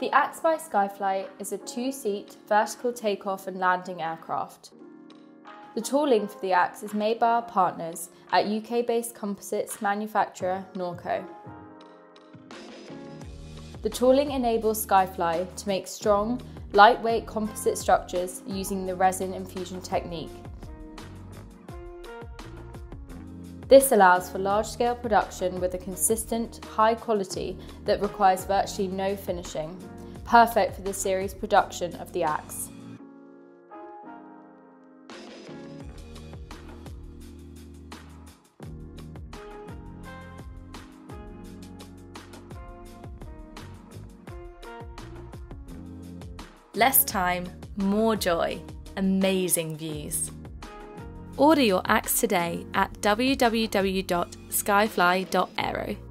The Axe by Skyfly is a two-seat vertical takeoff and landing aircraft. The tooling for the Axe is made by our partners at UK-based composites manufacturer Norco. The tooling enables Skyfly to make strong, lightweight composite structures using the resin infusion technique. This allows for large-scale production with a consistent, high quality that requires virtually no finishing, perfect for the series production of the axe. Less time, more joy, amazing views. Order your axe today at www.skyfly.aero.